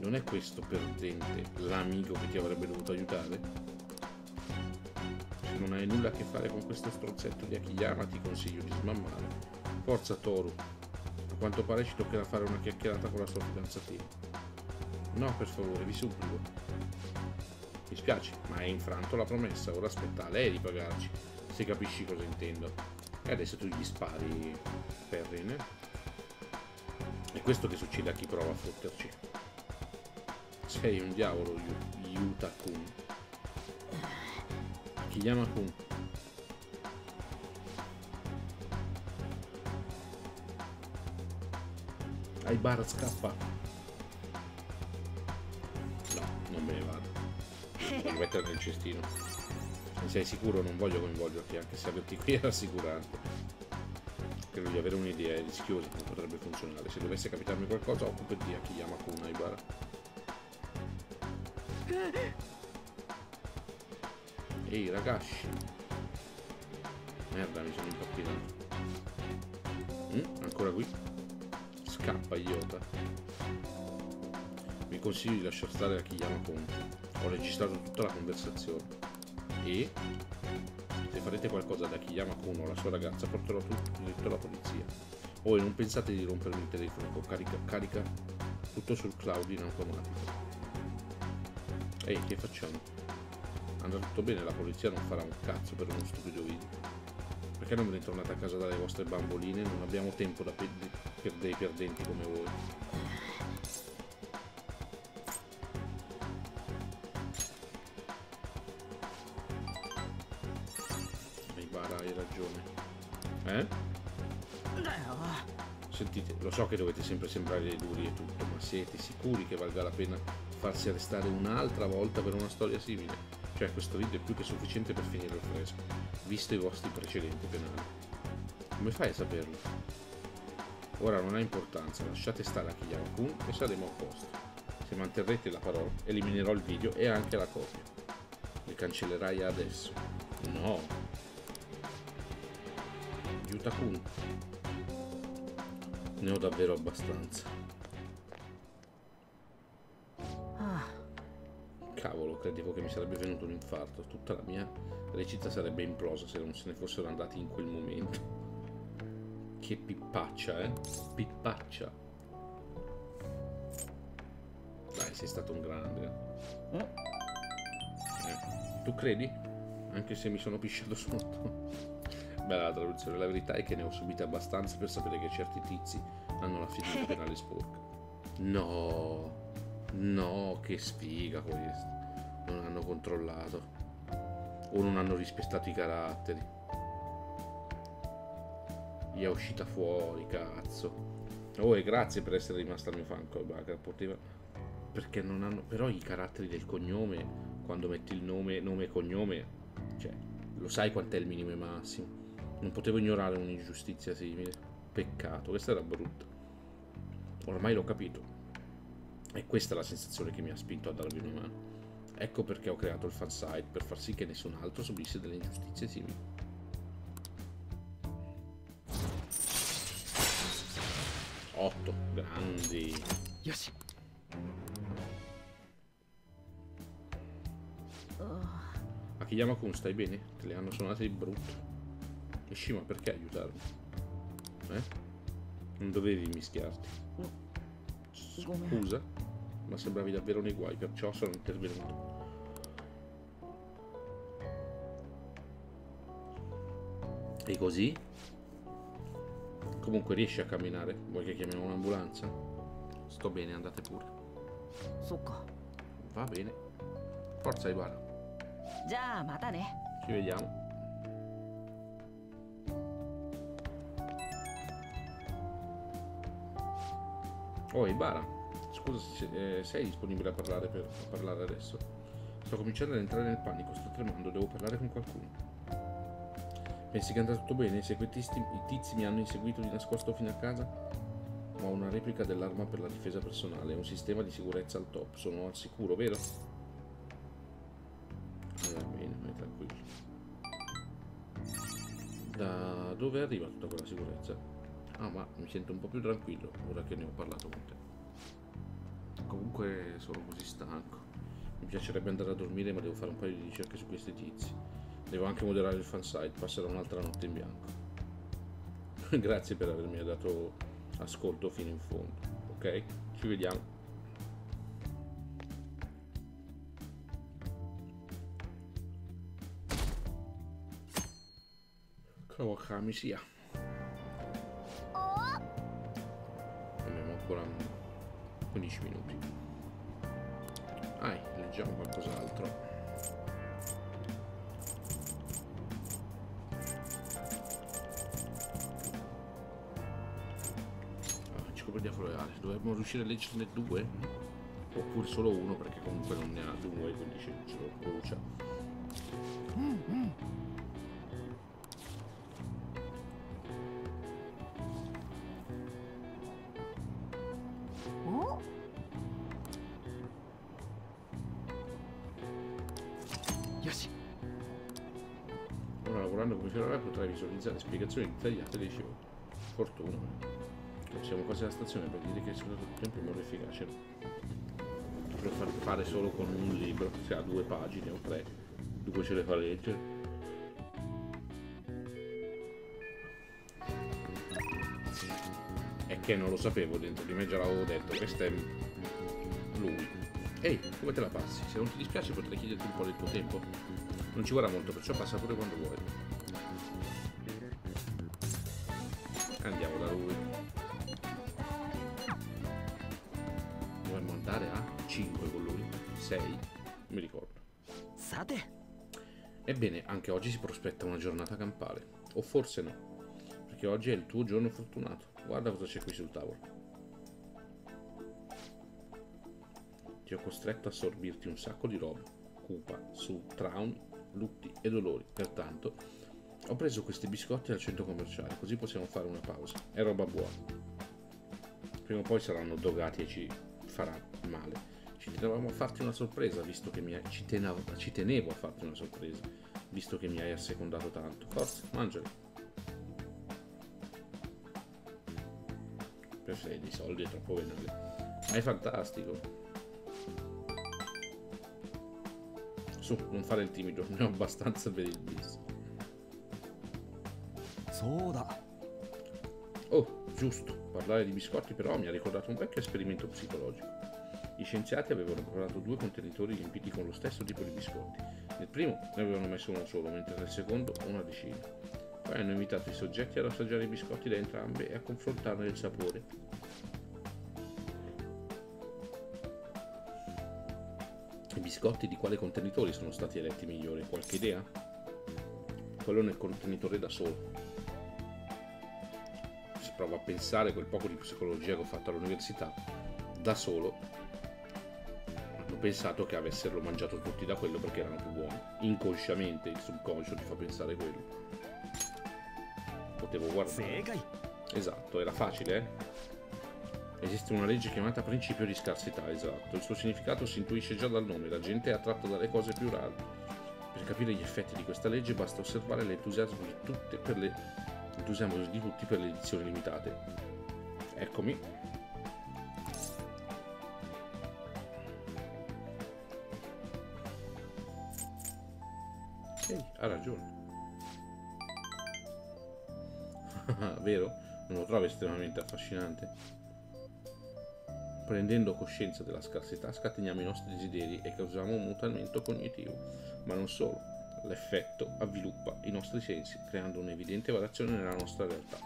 Non è questo perdente l'amico che ti avrebbe dovuto aiutare? Se non hai nulla a che fare con questo strozzetto di Akiyama ti consiglio di smammare. Forza Toru. Quanto pare ci toccherà fare una chiacchierata con la sua fidanzatina. No, per favore, vi supplico. Mi spiace, ma hai infranto la promessa, ora aspetta a lei di pagarci, se capisci cosa intendo. E adesso tu gli spari, Perrin. È questo che succede a chi prova a fotterci. Sei un diavolo, Yu- Yuta-kun. Akiyama-kun. Aibara scappa. No, non me ne vado. Devo mettere nel cestino. Ne sei sicuro? Non voglio coinvolgerti, anche se averti qui è rassicurante. Credo di avere un'idea rischiosa come potrebbe funzionare. Se dovesse capitarmi qualcosa, occupati a chi chiama Kuna Ibara. Ehi ragazzi. Merda, mi sono impappinato. Mm, ancora qui? Scappa, idiota. Mi consiglio di lasciar stare a chi chiama. Ho registrato tutta la conversazione. E se farete qualcosa da chi chiama Kuno o la sua ragazza, porterò tutto diretto alla polizia. Voi non pensate di rompermi il telefono, carica, carica tutto sul cloud in automatico. Ehi, che facciamo? Andrà tutto bene, la polizia non farà un cazzo per uno stupido video. Perché non ve ne tornate a casa dalle vostre bamboline? Non abbiamo tempo da pe- per dei perdenti come voi. Ibara, hai ragione. Eh? Sentite, lo so che dovete sempre sembrare dei duri e tutto, ma siete sicuri che valga la pena farsi arrestare un'altra volta per una storia simile? Cioè, questo video è più che sufficiente per finire il fresco, visto i vostri precedenti penali. Come fai a saperlo? Ora non ha importanza, lasciate stare a Kiyama-kun e saremo a posto. Se manterrete la parola, eliminerò il video e anche la copia. Li cancellerai adesso. No. Yuta-kun. Ne ho davvero abbastanza. あ Cavolo, credevo che mi sarebbe venuto un infarto. Tutta la mia recita sarebbe implosa se non se ne fossero andati in quel momento. Che pippaccia, eh? Pippaccia. Dai, sei stato un grande. Eh, tu credi? Anche se mi sono pisciato sotto. Bella la traduzione, la verità è che ne ho subite abbastanza per sapere che certi tizi hanno la fiducia penale sporca. No, no, che sfiga questo. Non hanno controllato. O non hanno rispettato i caratteri. Gli è uscita fuori, cazzo. Oh, e grazie per essere rimasta al mio fanco. Poteva... Perché non hanno... Però i caratteri del cognome, quando metti il nome, nome e cognome, cioè, lo sai quant'è il minimo e massimo. Non potevo ignorare un'ingiustizia simile. Peccato, questa era brutta. Ormai l'ho capito. E questa è la sensazione che mi ha spinto a darvi una mano. Ecco perché ho creato il fansite, per far sì che nessun altro subisse delle ingiustizie simili. Otto, grandi. よし Akiyama-kun, stai bene? Te le hanno suonate di brutto. Ishima, perché aiutarmi? Eh? Non dovevi mischiarti. Scusa, ma sembravi davvero nei guai, perciò sono intervenuto. E così? Comunque riesci a camminare? Vuoi che chiamiamo un'ambulanza? Sto bene, andate pure. Succo. Va bene. Forza Ivana. Già, matane. Ci vediamo. Oh Ibara, scusa se eh, sei disponibile a parlare, per, a parlare adesso. Sto cominciando ad entrare nel panico, sto tremando, devo parlare con qualcuno. Pensi che andrà tutto bene? Se quei tizi, i tizi mi hanno inseguito di nascosto fino a casa? Ho una replica dell'arma per la difesa personale, un sistema di sicurezza al top, sono al sicuro, vero? Va bene, vai tranquillo. Da dove arriva tutta quella sicurezza? Ah, ma mi sento un po' più tranquillo ora che ne ho parlato con te. Comunque sono così stanco. Mi piacerebbe andare a dormire, ma devo fare un paio di ricerche su questi tizi. Devo anche moderare il fansite, passerò un'altra notte in bianco. Grazie per avermi dato ascolto fino in fondo, ok? Ci vediamo. Kawakami sia. Abbiamo ancora 15 minuti. Dai, leggiamo qualcos'altro. Ah, enciclopedia floreale. Dovremmo riuscire a leggerne due? Oppure solo uno perché comunque non ne ha due, quindi ce lo brucia. Ora lavorando come fiorare potrai visualizzare spiegazioni dettagliate dei show. Fortuna. Siamo quasi alla stazione per dire che è stato tutto tempo in modo efficace. Per far fare solo con un libro, se ha due pagine o tre, due ce le fa leggere. È che non lo sapevo dentro di me, già l'avevo detto, questo è lui. Ehi, come te la passi? Se non ti dispiace potrei chiederti un po' del tuo tempo. Non ci vorrà molto, perciò passa pure quando vuoi. さて Ebbene, anche oggi si prospetta una giornata campale. O forse no. Perché oggi è il tuo giorno fortunato. Guarda cosa c'è qui sul tavolo. Ti ho costretto a assorbirti un sacco di roba. Cupa, su, traumi, lutti e dolori. Pertanto, ho preso questi biscotti al centro commerciale, così possiamo fare una pausa. È roba buona. Prima o poi saranno dogati e ci farà male ci trovavamo farti una sorpresa, visto che mi hai, ci, tenavo, ci tenevo a farti una sorpresa, visto che mi hai assecondato tanto. Forza, mangiali. Per 6 di soldi è troppo venale. Ma è fantastico. Su, non fare il timido, ne ho abbastanza per il bis. Soda. Oh, giusto, parlare di biscotti però mi ha ricordato un vecchio esperimento psicologico. Gli scienziati avevano preparato due contenitori riempiti con lo stesso tipo di biscotti. Nel primo ne avevano messo uno solo, mentre nel secondo una decina. Poi hanno invitato i soggetti ad assaggiare i biscotti da entrambe e a confrontarne il sapore. I biscotti di quale contenitore sono stati eletti migliori? Qualche idea? Quello nel contenitore da solo. Se provo a pensare quel poco di psicologia che ho fatto all'università, da solo, pensato che avessero mangiato tutti da quello perché erano più buoni. Inconsciamente il subconscio ti fa pensare quello. Potevo 正 guardare. 解 Esatto, era facile, eh? Esiste una legge chiamata principio di scarsità, esatto. Il suo significato si intuisce già dal nome, la gente è attratta dalle cose più rare. Per capire gli effetti di questa legge basta osservare l'entusiasmo di, tutte per le... l'entusiasmo di tutti per le edizioni limitate. Eccomi. Ragione. Vero? Non lo trovi estremamente affascinante? Prendendo coscienza della scarsità scateniamo i nostri desideri e causiamo un mutamento cognitivo, ma non solo. L'effetto avviluppa i nostri sensi, creando un'evidente variazione nella nostra realtà.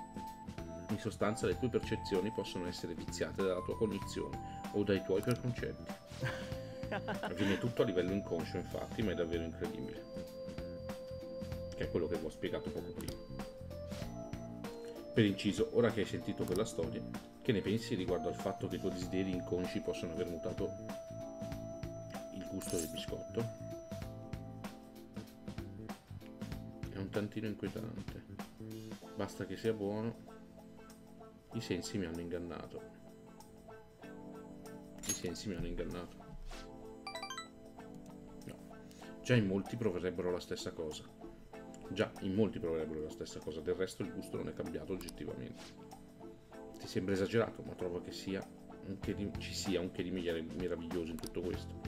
In sostanza le tue percezioni possono essere viziate dalla tua cognizione o dai tuoi preconcetti. Avviene tutto a livello inconscio, infatti, ma è davvero incredibile. È quello che vi ho spiegato poco prima. Per inciso, ora che hai sentito quella storia, che ne pensi riguardo al fatto che i tuoi desideri inconsci possono aver mutato il gusto del biscotto? È un tantino inquietante. Basta che sia buono. I sensi mi hanno ingannato. I sensi mi hanno ingannato. No. Già in molti proverebbero la stessa cosa. Già, in molti proverebbero la stessa cosa, del resto il gusto non è cambiato oggettivamente. Ti sembra esagerato, ma trovo che sia di, ci sia un che di meraviglioso in tutto questo.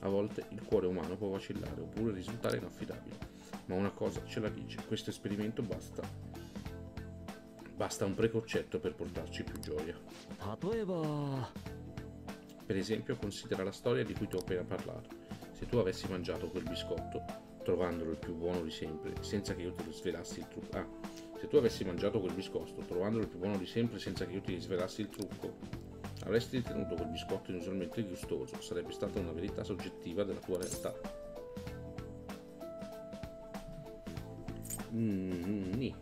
A volte il cuore umano può vacillare oppure risultare inaffidabile, ma una cosa ce la dice, questo esperimento basta. Basta un preconcetto per portarci più gioia. Per esempio, considera la storia di cui ti ho appena parlato. Se tu avessi mangiato quel biscotto, trovandolo il più buono di sempre, senza che io lo svelassi il trucco. Ah, se tu avessi mangiato quel biscotto, trovandolo il più buono di sempre, senza che io ti svelassi il trucco, avresti ritenuto quel biscotto inusualmente gustoso. Sarebbe stata una verità soggettiva della tua realtà. Mm, nì.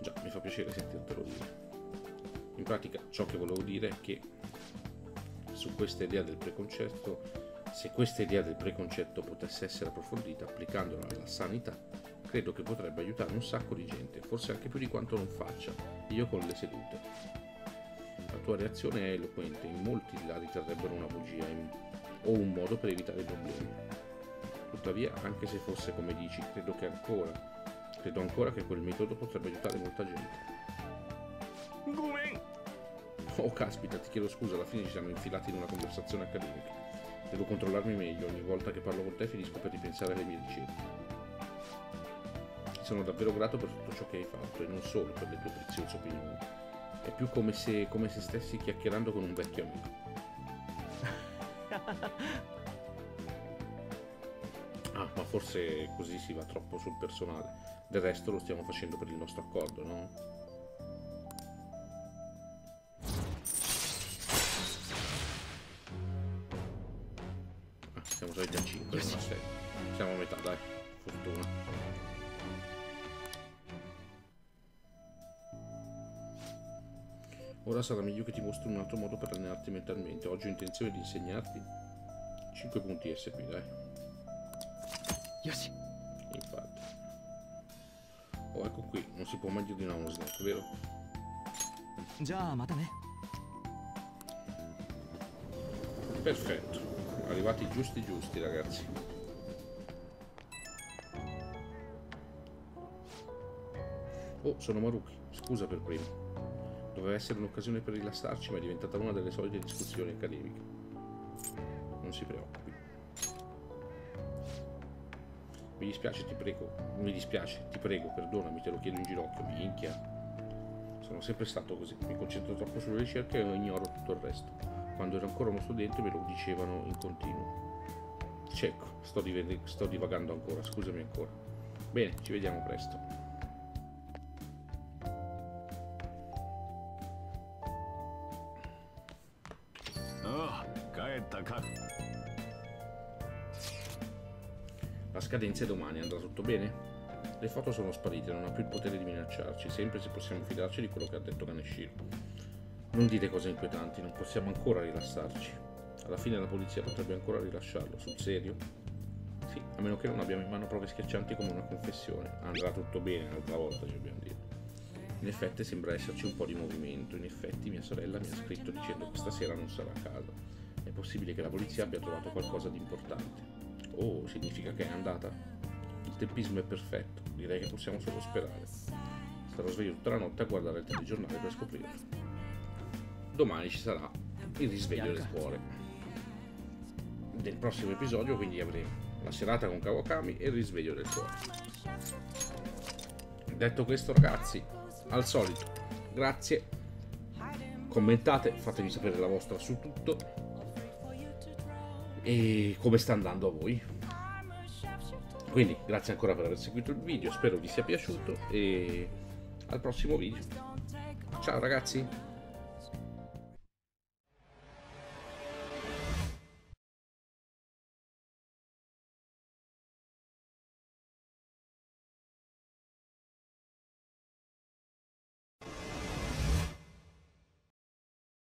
Già, mi fa piacere sentirtelo dire. In pratica ciò che volevo dire è che su questa idea del preconcetto, se questa idea del preconcetto potesse essere approfondita applicandola alla sanità, credo che potrebbe aiutare un sacco di gente, forse anche più di quanto non faccia, io con le sedute. La tua reazione è eloquente, in molti la riterrebbero una bugia o un modo per evitare problemi. Tuttavia, anche se fosse come dici, credo che ancora, credo ancora che quel metodo potrebbe aiutare molta gente. Oh, caspita, ti chiedo scusa, alla fine ci siamo infilati in una conversazione accademica. Devo controllarmi meglio, ogni volta che parlo con te finisco per ripensare alle mie ricerche. Ti Sono davvero grato per tutto ciò che hai fatto e non solo per le tue preziose opinioni. È più come se, come se stessi chiacchierando con un vecchio amico. Ah, ma forse così si va troppo sul personale. Del resto lo stiamo facendo per il nostro accordo, no? sarà meglio che ti mostri un altro modo per allenarti mentalmente. Oggi ho intenzione di insegnarti 5 punti S dai. Yoshi. Infatti. Oh, ecco qui, non si può mai dire di no uno snack, vero? Già, ma da me. Perfetto. Arrivati giusti giusti, ragazzi. Oh, sono Maruki. Scusa per primo. Doveva essere un'occasione per rilassarci, ma è diventata una delle solite discussioni accademiche. Non si preoccupi. Mi dispiace, ti prego. Mi dispiace, ti prego, perdonami, te lo chiedo in ginocchio, minchia. Sono sempre stato così, mi concentro troppo sulle ricerche e ignoro tutto il resto. Quando ero ancora uno studente me lo dicevano in continuo. Cecco, sto, sto divagando ancora, scusami ancora. Bene, ci vediamo presto. Scadenza è domani, andrà tutto bene? Le foto sono sparite, non ha più il potere di minacciarci, sempre se possiamo fidarci di quello che ha detto Kaneshiro. Non dite cose inquietanti, non possiamo ancora rilassarci. Alla fine la polizia potrebbe ancora rilasciarlo, sul serio? Sì, a meno che non abbiamo in mano prove schiaccianti come una confessione. Andrà tutto bene un'altra volta, ci dobbiamo dire. In effetti sembra esserci un po' di movimento, in effetti mia sorella mi ha scritto dicendo che stasera non sarà a casa. È possibile che la polizia abbia trovato qualcosa di importante. Oh, significa che è andata? Il tempismo è perfetto, direi che possiamo solo sperare. Starò sveglio tutta la notte a guardare il telegiornale per scoprirlo. Domani ci sarà il risveglio del cuore. Nel prossimo episodio quindi avremo la serata con Kawakami e il risveglio del cuore. Detto questo ragazzi, al solito, grazie, commentate, fatemi sapere la vostra su tutto e come sta andando a voi. Quindi grazie ancora per aver seguito il video, spero vi sia piaciuto e al prossimo video. Ciao ragazzi!